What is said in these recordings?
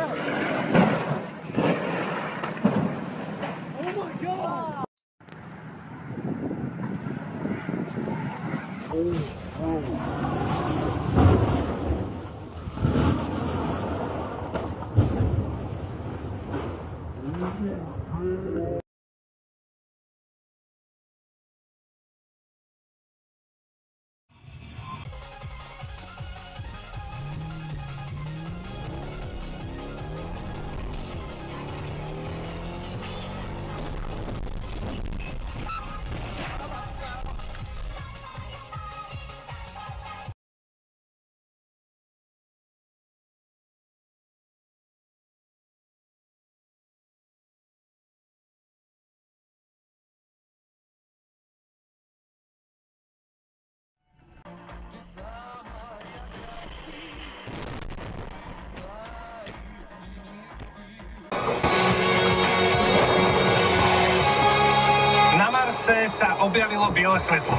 Oh my god! Oh, oh. objavilo bijelo svetlo.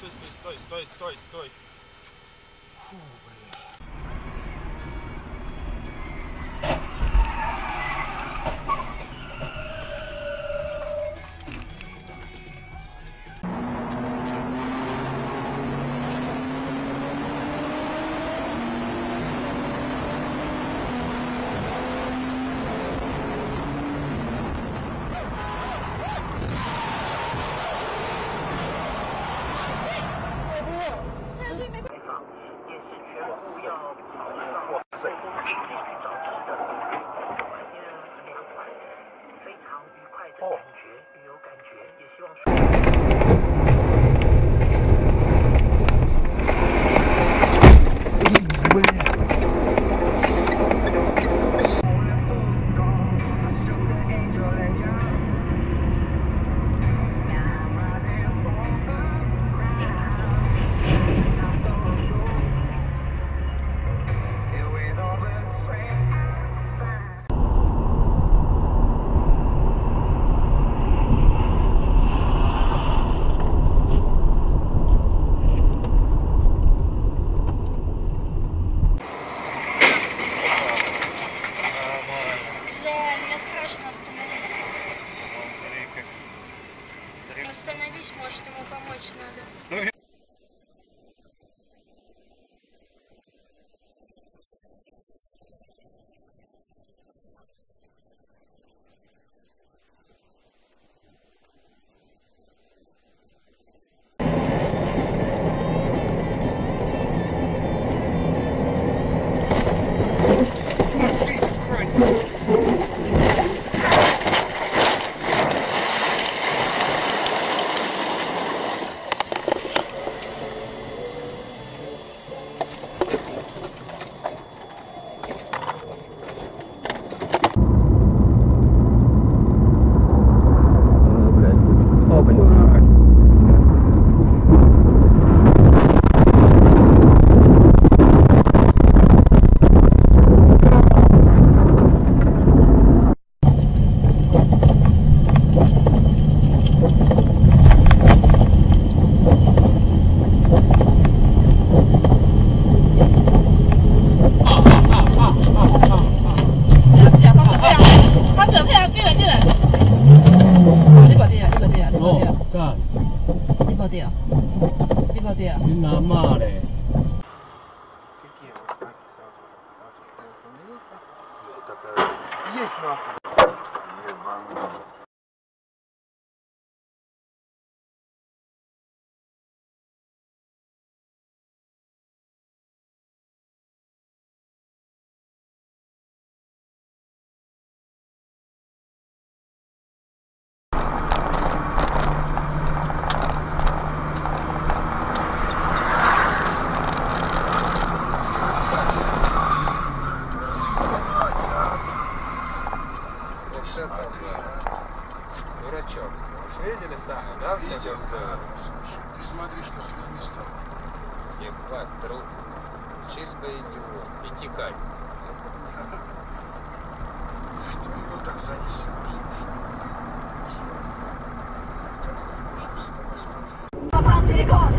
стой, стой, стой, стой, стой, стой. Есть нахуй. Ебанулся. Сами, да, все Видел, как да. было? Слушай, ты смотри, что с людьми стало. Ебать, труп. Чисто идиот. И текать. Что его так занесло, слушай? Какой ужас, давай смотри. Попал целиком,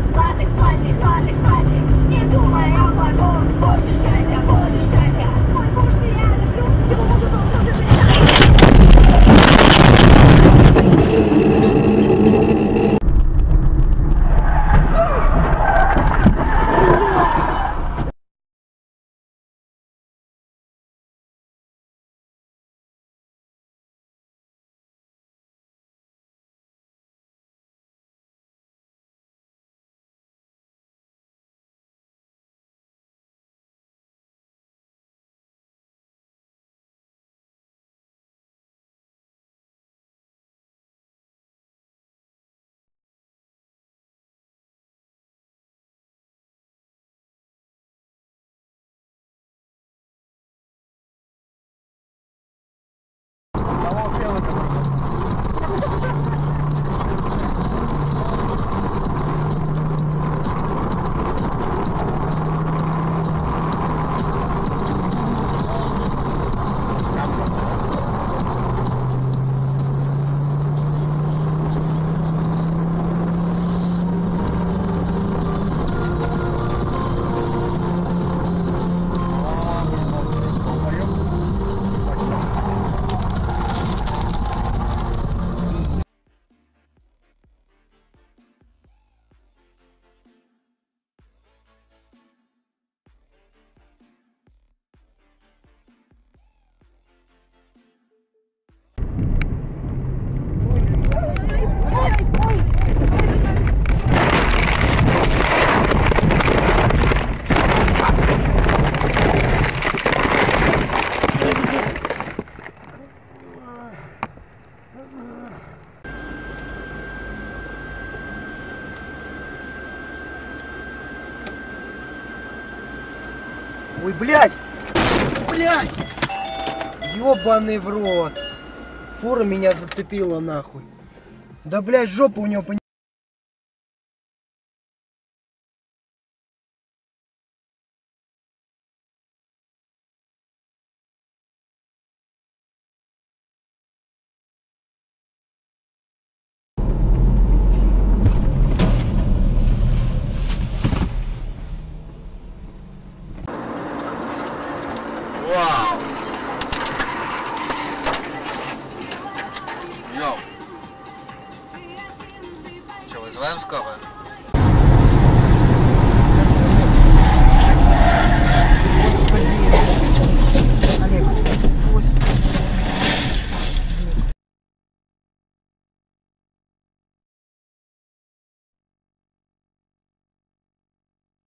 блядь! Блядь! Ёбаный в рот! Фура меня зацепила нахуй. Да, блядь, жопа у него,